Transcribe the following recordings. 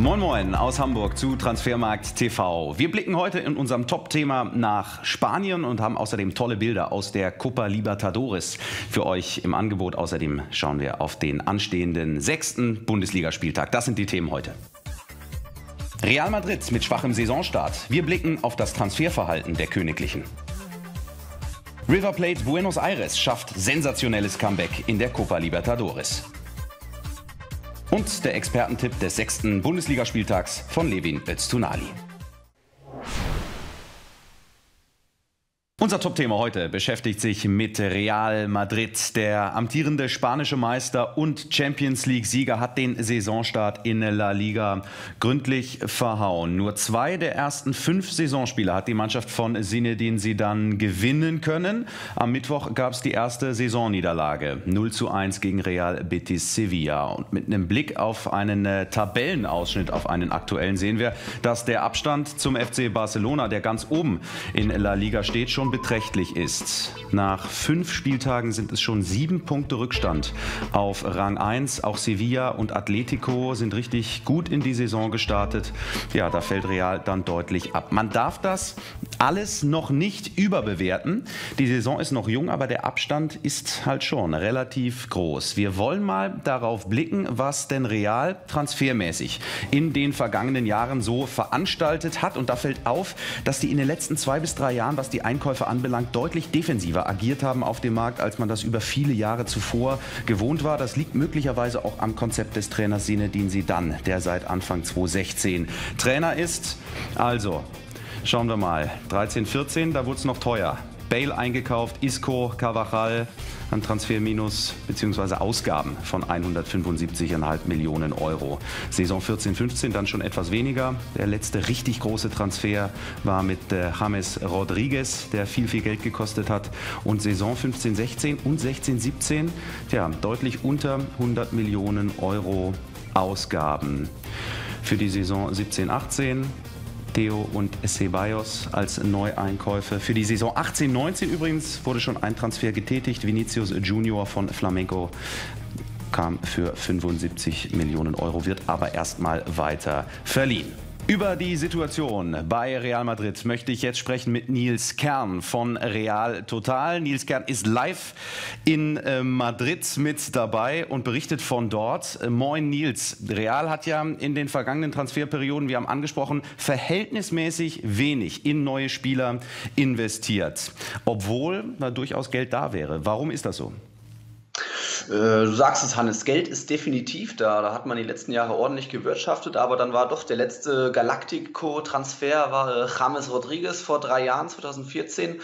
Moin Moin aus Hamburg zu Transfermarkt TV. Wir blicken heute in unserem Top-Thema nach Spanien und haben außerdem tolle Bilder aus der Copa Libertadores für euch im Angebot. Außerdem schauen wir auf den anstehenden sechsten Bundesligaspieltag. Das sind die Themen heute. Real Madrid mit schwachem Saisonstart. Wir blicken auf das Transferverhalten der Königlichen. River Plate Buenos Aires schafft sensationelles Comeback in der Copa Libertadores. Und der Expertentipp des sechsten Bundesligaspieltags von Levin Öztunali. Unser Top-Thema heute beschäftigt sich mit Real Madrid. Der amtierende spanische Meister und Champions League-Sieger hat den Saisonstart in La Liga gründlich verhauen. Nur zwei der ersten fünf Saisonspiele hat die Mannschaft von Zinedine Zidane gewinnen können. Am Mittwoch gab es die erste Saisonniederlage. 0 zu 1 gegen Real Betis Sevilla. Und mit einem Blick auf einen äh, Tabellenausschnitt, auf einen aktuellen, sehen wir, dass der Abstand zum FC Barcelona, der ganz oben in La Liga steht, schon beträchtlich ist. Nach fünf Spieltagen sind es schon sieben Punkte Rückstand auf Rang 1. Auch Sevilla und Atletico sind richtig gut in die Saison gestartet. Ja, da fällt Real dann deutlich ab. Man darf das alles noch nicht überbewerten. Die Saison ist noch jung, aber der Abstand ist halt schon relativ groß. Wir wollen mal darauf blicken, was denn Real transfermäßig in den vergangenen Jahren so veranstaltet hat. Und da fällt auf, dass die in den letzten zwei bis drei Jahren, was die Einkäufe Einkäufe anbelangt, deutlich defensiver agiert haben auf dem Markt, als man das über viele Jahre zuvor gewohnt war. Das liegt möglicherweise auch am Konzept des Trainers Sinedin Sidan, der seit Anfang 2016 Trainer ist. Also, schauen wir mal. 13, 14, da wurde es noch teuer. Bale eingekauft, Isco, Cavachal, ein Transferminus bzw. Ausgaben von 175,5 Millionen Euro. Saison 14-15 dann schon etwas weniger. Der letzte richtig große Transfer war mit äh, James Rodriguez, der viel, viel Geld gekostet hat. Und Saison 15-16 und 16-17, ja, deutlich unter 100 Millionen Euro Ausgaben. Für die Saison 17-18 Theo und Ceballos als Neueinkäufe. Für die Saison 18-19 übrigens wurde schon ein Transfer getätigt. Vinicius Junior von Flamenco kam für 75 Millionen Euro, wird aber erstmal weiter verliehen. Über die Situation bei Real Madrid möchte ich jetzt sprechen mit Nils Kern von Real Total. Nils Kern ist live in äh, Madrid mit dabei und berichtet von dort. Äh, moin Nils, Real hat ja in den vergangenen Transferperioden, wir haben angesprochen, verhältnismäßig wenig in neue Spieler investiert, obwohl da durchaus Geld da wäre. Warum ist das so? Äh, du sagst es, Hannes, Geld ist definitiv da. Da hat man die letzten Jahre ordentlich gewirtschaftet, aber dann war doch der letzte Galactico-Transfer, war äh, James Rodriguez vor drei Jahren, 2014.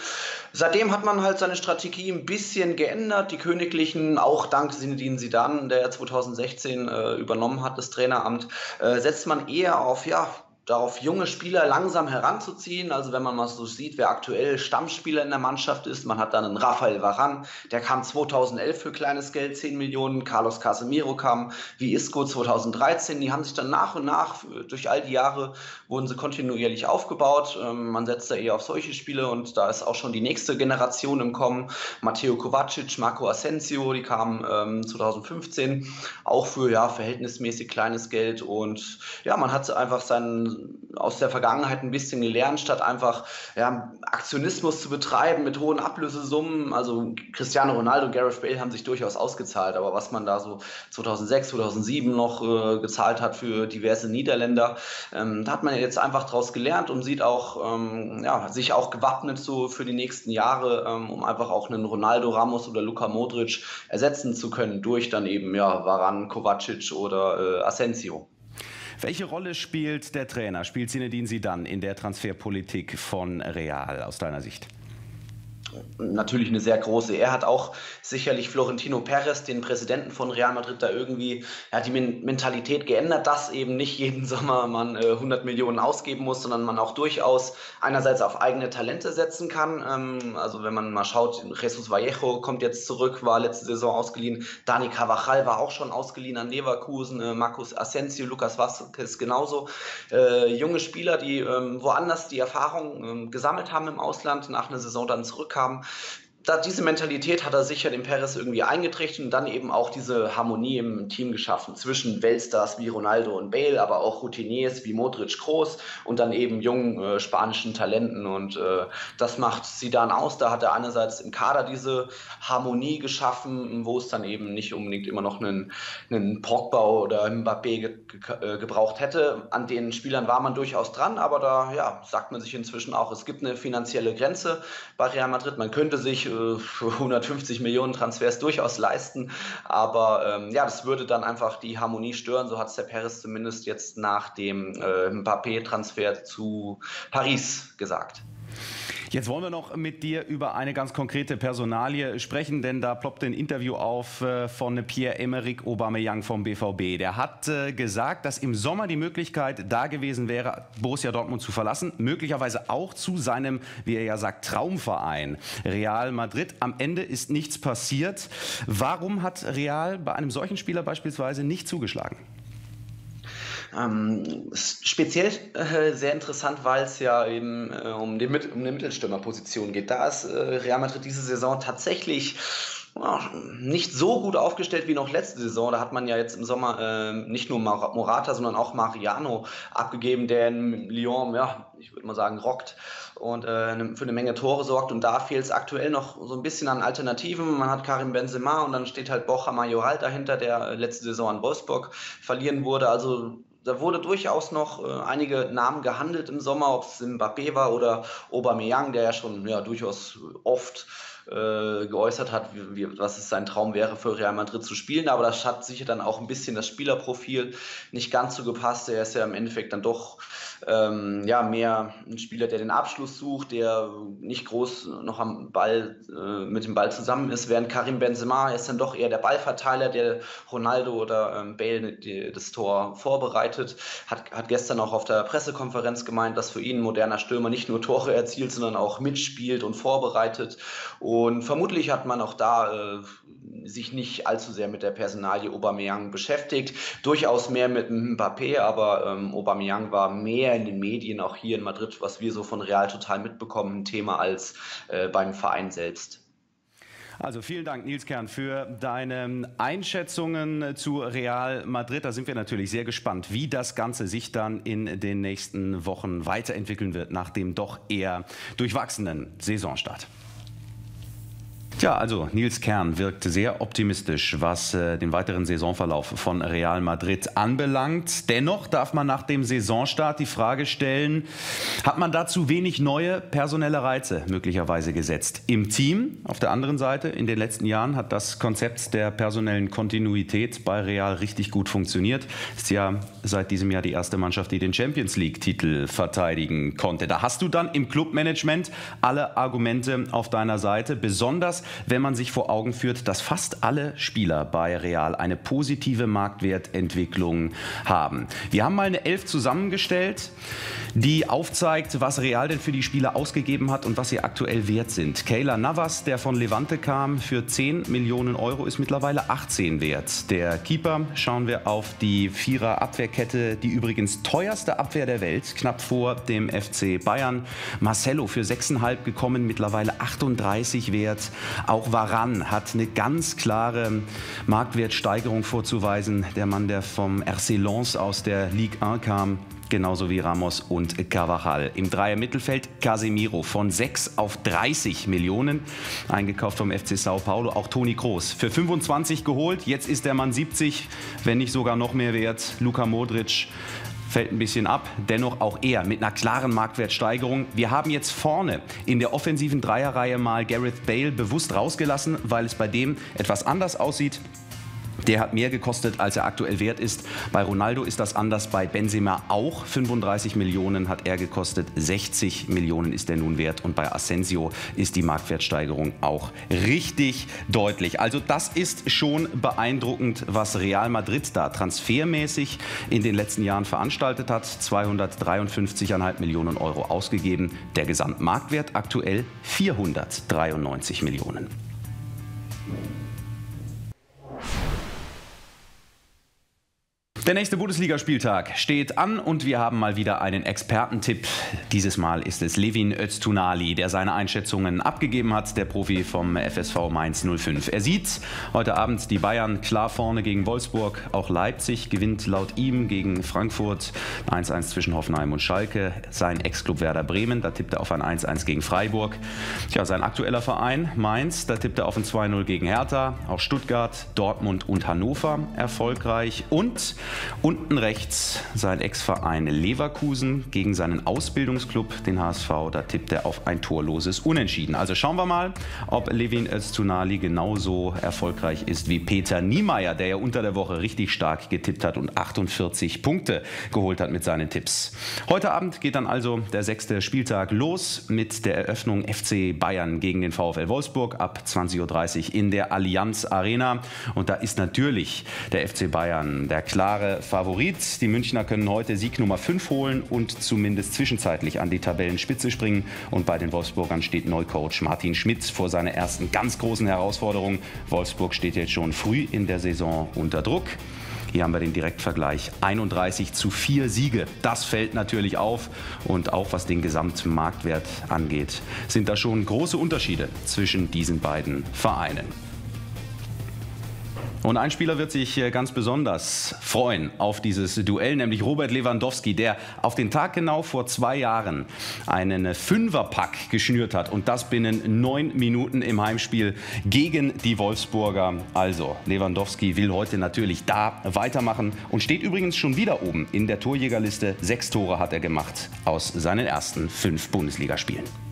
Seitdem hat man halt seine Strategie ein bisschen geändert. Die Königlichen, auch dank Sinedin Sidan, der 2016 äh, übernommen hat, das Traineramt, äh, setzt man eher auf, ja, darauf junge Spieler langsam heranzuziehen. Also wenn man mal so sieht, wer aktuell Stammspieler in der Mannschaft ist, man hat dann einen Rafael Varan, der kam 2011 für kleines Geld, 10 Millionen, Carlos Casemiro kam, wie Isco 2013, die haben sich dann nach und nach, durch all die Jahre, wurden sie kontinuierlich aufgebaut. Ähm, man setzt da eher auf solche Spiele und da ist auch schon die nächste Generation im Kommen. Matteo Kovacic, Marco Asensio, die kamen ähm, 2015, auch für ja, verhältnismäßig kleines Geld und ja, man hat einfach seinen aus der Vergangenheit ein bisschen gelernt, statt einfach ja, Aktionismus zu betreiben mit hohen Ablösesummen. Also Cristiano Ronaldo, Gareth Bale haben sich durchaus ausgezahlt, aber was man da so 2006, 2007 noch äh, gezahlt hat für diverse Niederländer, ähm, da hat man jetzt einfach daraus gelernt und sieht auch, ähm, ja, sich auch gewappnet so für die nächsten Jahre, ähm, um einfach auch einen Ronaldo Ramos oder Luka Modric ersetzen zu können durch dann eben ja Varan, Kovacic oder äh, Asensio. Welche Rolle spielt der Trainer, spielt Zinedine Zidane in der Transferpolitik von Real aus deiner Sicht? Natürlich eine sehr große. Er hat auch sicherlich Florentino Perez, den Präsidenten von Real Madrid, da irgendwie, er hat die Mentalität geändert, dass eben nicht jeden Sommer man äh, 100 Millionen ausgeben muss, sondern man auch durchaus einerseits auf eigene Talente setzen kann. Ähm, also wenn man mal schaut, Jesus Vallejo kommt jetzt zurück, war letzte Saison ausgeliehen. Dani Carvajal war auch schon ausgeliehen an Leverkusen. Äh, Marcus Asensio, Lucas Vazquez genauso. Äh, junge Spieler, die ähm, woanders die Erfahrung ähm, gesammelt haben im Ausland, nach einer Saison dann zurückkamen haben. Da, diese Mentalität hat er sicher dem Perez irgendwie eingetrichtert und dann eben auch diese Harmonie im Team geschaffen zwischen Weltstars wie Ronaldo und Bale, aber auch Routiniers wie Modric Groß und dann eben jungen äh, spanischen Talenten. Und äh, das macht sie dann aus. Da hat er einerseits im Kader diese Harmonie geschaffen, wo es dann eben nicht unbedingt immer noch einen, einen Pogba oder Mbappé ge ge äh, gebraucht hätte. An den Spielern war man durchaus dran, aber da ja, sagt man sich inzwischen auch, es gibt eine finanzielle Grenze bei Real Madrid. Man könnte sich äh, 150 Millionen Transfers durchaus leisten, aber ähm, ja, das würde dann einfach die Harmonie stören. So hat es der Paris zumindest jetzt nach dem äh, Mbappé-Transfer zu Paris gesagt. Jetzt wollen wir noch mit dir über eine ganz konkrete Personalie sprechen, denn da ploppt ein Interview auf äh, von Pierre-Emerick Aubameyang vom BVB. Der hat äh, gesagt, dass im Sommer die Möglichkeit da gewesen wäre, Borussia Dortmund zu verlassen, möglicherweise auch zu seinem, wie er ja sagt, Traumverein Real Madrid. Am Ende ist nichts passiert. Warum hat Real bei einem solchen Spieler beispielsweise nicht zugeschlagen? Ähm, speziell äh, sehr interessant, weil es ja eben äh, um, die, um eine Mittelstürmerposition geht. Da ist äh, Real Madrid diese Saison tatsächlich nicht so gut aufgestellt wie noch letzte Saison. Da hat man ja jetzt im Sommer äh, nicht nur Morata, sondern auch Mariano abgegeben, der in Lyon, ja, ich würde mal sagen, rockt und äh, ne, für eine Menge Tore sorgt. Und da fehlt es aktuell noch so ein bisschen an Alternativen. Man hat Karim Benzema und dann steht halt Borja Majoral dahinter, der letzte Saison an Wolfsburg verlieren wurde. Also da wurde durchaus noch äh, einige Namen gehandelt im Sommer, ob es Mbappé war oder Aubameyang, der ja schon ja, durchaus oft äh, geäußert hat, wie, was es sein Traum wäre, für Real Madrid zu spielen. Aber das hat sicher dann auch ein bisschen das Spielerprofil nicht ganz so gepasst. Er ist ja im Endeffekt dann doch ähm, ja, mehr ein Spieler, der den Abschluss sucht, der nicht groß noch am Ball äh, mit dem Ball zusammen ist, während Karim Benzema ist dann doch eher der Ballverteiler, der Ronaldo oder ähm, Bale die, das Tor vorbereitet. Hat, hat gestern auch auf der Pressekonferenz gemeint, dass für ihn ein moderner Stürmer nicht nur Tore erzielt, sondern auch mitspielt und vorbereitet. Und vermutlich hat man auch da äh, sich nicht allzu sehr mit der Personalie Aubameyang beschäftigt. Durchaus mehr mit Mbappé, aber ähm, Aubameyang war mehr in den Medien, auch hier in Madrid, was wir so von Real total mitbekommen, ein Thema als äh, beim Verein selbst. Also vielen Dank, Nils Kern, für deine Einschätzungen zu Real Madrid. Da sind wir natürlich sehr gespannt, wie das Ganze sich dann in den nächsten Wochen weiterentwickeln wird nach dem doch eher durchwachsenen Saisonstart. Tja, also Nils Kern wirkt sehr optimistisch, was äh, den weiteren Saisonverlauf von Real Madrid anbelangt. Dennoch darf man nach dem Saisonstart die Frage stellen, hat man dazu wenig neue personelle Reize möglicherweise gesetzt im Team? Auf der anderen Seite, in den letzten Jahren hat das Konzept der personellen Kontinuität bei Real richtig gut funktioniert. Ist ja seit diesem Jahr die erste Mannschaft, die den Champions League-Titel verteidigen konnte. Da hast du dann im Clubmanagement alle Argumente auf deiner Seite, besonders wenn man sich vor Augen führt, dass fast alle Spieler bei Real eine positive Marktwertentwicklung haben. Wir haben mal eine Elf zusammengestellt, die aufzeigt, was Real denn für die Spieler ausgegeben hat und was sie aktuell wert sind. Kayla Navas, der von Levante kam, für 10 Millionen Euro ist mittlerweile 18 wert. Der Keeper, schauen wir auf die Vierer Abwehrkette, die übrigens teuerste Abwehr der Welt, knapp vor dem FC Bayern. Marcelo für 6,5 gekommen, mittlerweile 38 wert. Auch Varan hat eine ganz klare Marktwertsteigerung vorzuweisen. Der Mann, der vom RC Lens aus der Ligue 1 kam, genauso wie Ramos und Carvajal. Im Dreier Mittelfeld Casemiro von 6 auf 30 Millionen, eingekauft vom FC Sao Paulo. Auch Toni Kroos für 25 geholt. Jetzt ist der Mann 70, wenn nicht sogar noch mehr wert. Luka Modric fällt ein bisschen ab. Dennoch auch er mit einer klaren Marktwertsteigerung. Wir haben jetzt vorne in der offensiven Dreierreihe mal Gareth Bale bewusst rausgelassen, weil es bei dem etwas anders aussieht. Der hat mehr gekostet, als er aktuell wert ist. Bei Ronaldo ist das anders, bei Benzema auch. 35 Millionen hat er gekostet, 60 Millionen ist er nun wert. Und bei Asensio ist die Marktwertsteigerung auch richtig deutlich. Also das ist schon beeindruckend, was Real Madrid da transfermäßig in den letzten Jahren veranstaltet hat. 253,5 Millionen Euro ausgegeben. Der Gesamtmarktwert aktuell 493 Millionen. Der nächste Bundesligaspieltag steht an und wir haben mal wieder einen Expertentipp. Dieses Mal ist es Levin Öztunali, der seine Einschätzungen abgegeben hat, der Profi vom FSV Mainz 05. Er sieht heute Abend die Bayern klar vorne gegen Wolfsburg. Auch Leipzig gewinnt laut ihm gegen Frankfurt 1-1 zwischen Hoffenheim und Schalke. Sein Ex-Club Werder Bremen, da tippt er auf ein 1-1 gegen Freiburg. Tja, sein aktueller Verein Mainz, da tippt er auf ein 2-0 gegen Hertha. Auch Stuttgart, Dortmund und Hannover erfolgreich. Und Unten rechts sein Ex-Verein Leverkusen gegen seinen Ausbildungsclub, den HSV. Da tippt er auf ein torloses Unentschieden. Also schauen wir mal, ob Levin Öztunali genauso erfolgreich ist wie Peter Niemeyer, der ja unter der Woche richtig stark getippt hat und 48 Punkte geholt hat mit seinen Tipps. Heute Abend geht dann also der sechste Spieltag los mit der Eröffnung FC Bayern gegen den VfL Wolfsburg ab 20.30 Uhr in der Allianz Arena. Und da ist natürlich der FC Bayern der klare klare Favorit. Die Münchner können heute Sieg Nummer 5 holen und zumindest zwischenzeitlich an die Tabellenspitze springen. Und bei den Wolfsburgern steht Neucoach Martin Schmidt vor seiner ersten ganz großen Herausforderung. Wolfsburg steht jetzt schon früh in der Saison unter Druck. Hier haben wir den Direktvergleich 31 zu 4 Siege. Das fällt natürlich auf. Und auch was den Gesamtmarktwert angeht, sind da schon große Unterschiede zwischen diesen beiden Vereinen. Und ein Spieler wird sich äh, ganz besonders freuen auf dieses Duell, nämlich Robert Lewandowski, der auf den Tag genau vor zwei Jahren einen Fünferpack geschnürt hat und das binnen neun Minuten im Heimspiel gegen die Wolfsburger. Also Lewandowski will heute natürlich da weitermachen und steht übrigens schon wieder oben in der Torjägerliste. Sechs Tore hat er gemacht aus seinen ersten fünf Bundesligaspielen.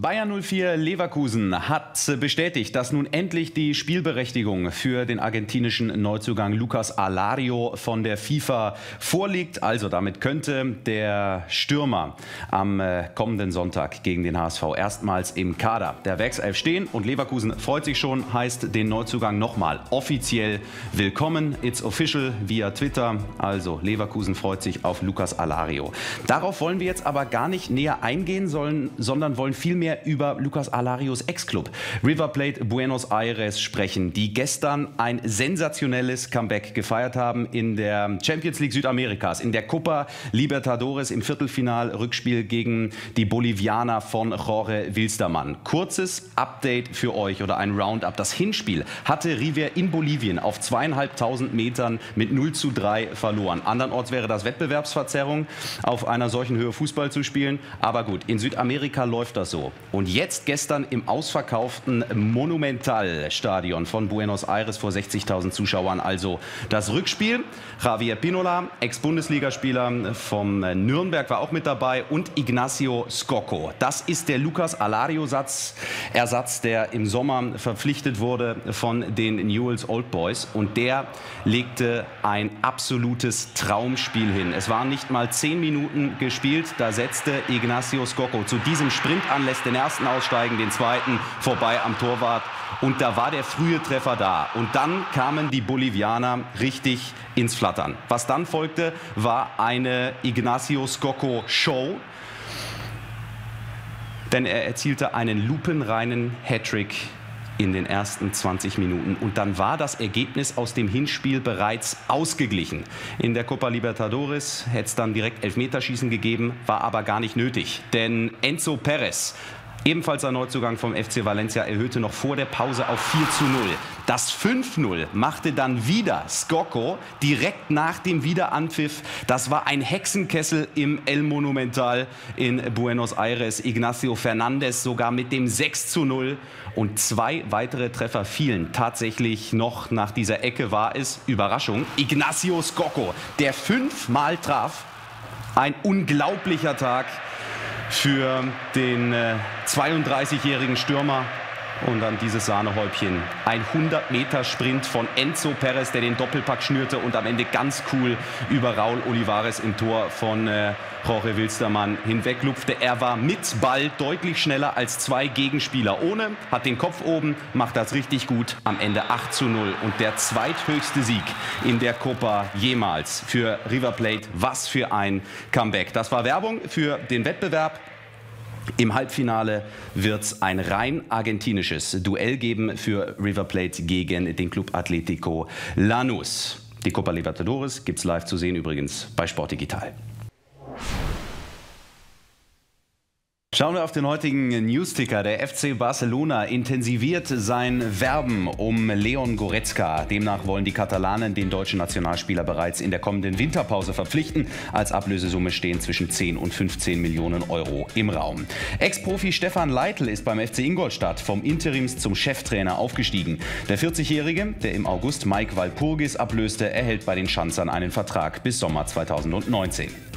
Bayern 04 Leverkusen hat bestätigt, dass nun endlich die Spielberechtigung für den argentinischen Neuzugang Lucas Alario von der FIFA vorliegt. Also damit könnte der Stürmer am äh, kommenden Sonntag gegen den HSV erstmals im Kader der Werkself stehen. Und Leverkusen freut sich schon, heißt den Neuzugang nochmal offiziell willkommen. It's official via Twitter. Also Leverkusen freut sich auf Lucas Alario. Darauf wollen wir jetzt aber gar nicht näher eingehen, sollen, sondern wollen vielmehr mehr über Lucas Alarios Ex-Club River Plate Buenos Aires sprechen, die gestern ein sensationelles Comeback gefeiert haben in der Champions League Südamerikas, in der Copa Libertadores im Viertelfinal-Rückspiel gegen die Bolivianer von Jorge Wilstermann. Kurzes Update für euch oder ein Roundup. Das Hinspiel hatte River in Bolivien auf zweieinhalbtausend Metern mit 0 zu 3 verloren. Andernorts wäre das Wettbewerbsverzerrung, auf einer solchen Höhe Fußball zu spielen. Aber gut, in Südamerika läuft das so. Und jetzt gestern im ausverkauften Monumental-Stadion von Buenos Aires vor 60.000 Zuschauern also das Rückspiel. Javier Pinola, Ex-Bundesligaspieler vom Nürnberg, war auch mit dabei und Ignacio Scocco. Das ist der Lucas Alario-Satz, Ersatz, der im Sommer verpflichtet wurde von den Newells Old Boys und der legte ein absolutes Traumspiel hin. Es waren nicht mal zehn Minuten gespielt, da setzte Ignacio Scocco zu diesem Sprintanlässt den ersten aussteigen, den zweiten vorbei am Torwart. Und da war der frühe Treffer da. Und dann kamen die Bolivianer richtig ins Flattern. Was dann folgte, war eine Ignacio Scocco Show. Denn er erzielte einen lupenreinen Hattrick in den ersten 20 Minuten. Und dann war das Ergebnis aus dem Hinspiel bereits ausgeglichen. In der Copa Libertadores hätte es dann direkt Elfmeterschießen gegeben, war aber gar nicht nötig. Denn Enzo Perez Ebenfalls ein Neuzugang vom FC Valencia erhöhte noch vor der Pause auf 4 zu 0. Das 5-0 machte dann wieder Scocco direkt nach dem Wiederanpfiff. Das war ein Hexenkessel im El Monumental in Buenos Aires. Ignacio Fernandez sogar mit dem 6 zu 0. Und zwei weitere Treffer fielen tatsächlich noch nach dieser Ecke war es, Überraschung, Ignacio Scocco, der fünfmal traf. Ein unglaublicher Tag für den äh, 32-jährigen Stürmer. Und dann dieses Sahnehäubchen. Ein 100-Meter-Sprint von Enzo Perez, der den Doppelpack schnürte und am Ende ganz cool über Raul Olivares im Tor von äh, Jorge Wilstermann hinweglupfte. Er war mit Ball deutlich schneller als zwei Gegenspieler. Ohne, hat den Kopf oben, macht das richtig gut. Am Ende 8 zu 0 und der zweithöchste Sieg in der Copa jemals für River Plate. Was für ein Comeback. Das war Werbung für den Wettbewerb. Im Halbfinale wird es ein rein argentinisches Duell geben für River Plate gegen den Club Atletico Lanús. Die Copa Libertadores gibt es live zu sehen übrigens bei Sport Digital. Schauen wir auf den heutigen Newsticker. Der FC Barcelona intensiviert sein Werben um Leon Goretzka. Demnach wollen die Katalanen den deutschen Nationalspieler bereits in der kommenden Winterpause verpflichten. Als Ablösesumme stehen zwischen 10 und 15 Millionen Euro im Raum. Ex-Profi Stefan Leitl ist beim FC Ingolstadt vom Interims zum Cheftrainer aufgestiegen. Der 40-Jährige, der im August Mike Walpurgis ablöste, erhält bei den Schanzern einen Vertrag bis Sommer 2019.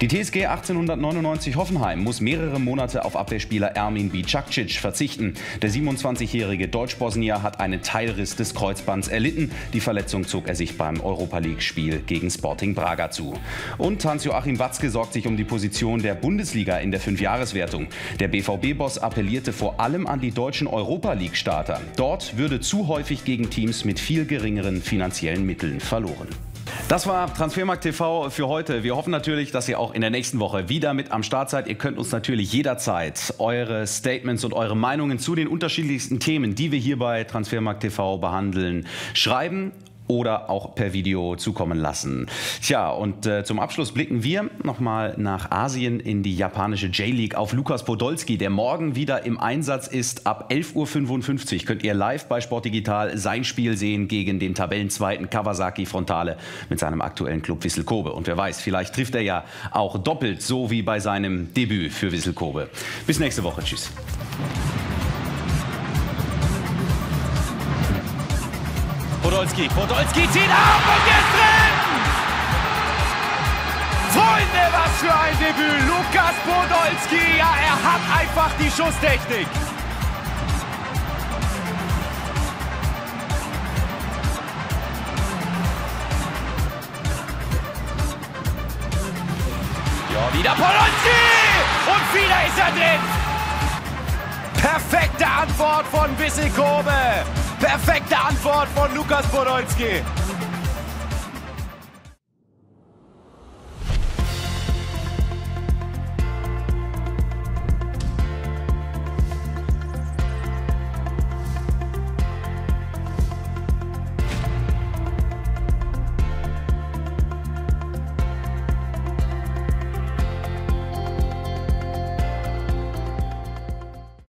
Die TSG 1899 Hoffenheim muss mehrere Monate auf Abwehrspieler Ermin Bicakcic verzichten. Der 27-jährige Deutsch-Bosnier hat einen Teilriss des Kreuzbands erlitten. Die Verletzung zog er sich beim Europa League-Spiel gegen Sporting Braga zu. Und Hans-Joachim Watzke sorgt sich um die Position der Bundesliga in der Fünfjahreswertung. Der BVB-Boss appellierte vor allem an die deutschen Europa League-Starter. Dort würde zu häufig gegen Teams mit viel geringeren finanziellen Mitteln verloren. Das war Transfermarkt TV für heute. Wir hoffen natürlich, dass ihr auch in der nächsten Woche wieder mit am Start seid. Ihr könnt uns natürlich jederzeit eure Statements und eure Meinungen zu den unterschiedlichsten Themen, die wir hier bei Transfermarkt TV behandeln, schreiben oder auch per Video zukommen lassen. Tja, und äh, zum Abschluss blicken wir nochmal nach Asien in die japanische J-League auf Lukas Podolski, der morgen wieder im Einsatz ist. Ab 11.55 Uhr könnt ihr live bei Sport Digital sein Spiel sehen gegen den Tabellenzweiten Kawasaki Frontale mit seinem aktuellen Club Wissel Kobe. Und wer weiß, vielleicht trifft er ja auch doppelt so wie bei seinem Debüt für Wissel Kobe. Bis nächste Woche. Tschüss. Podolski. Podolski zieht ab und ist drin! Freunde, was für ein Debüt! Lukas Podolski, ja, er hat einfach die Schusstechnik. Ja, wieder Podolski! Und wieder ist er drin! Perfekte Antwort von Wissel Kobe. Perfekte Antwort von Lukas Podolski.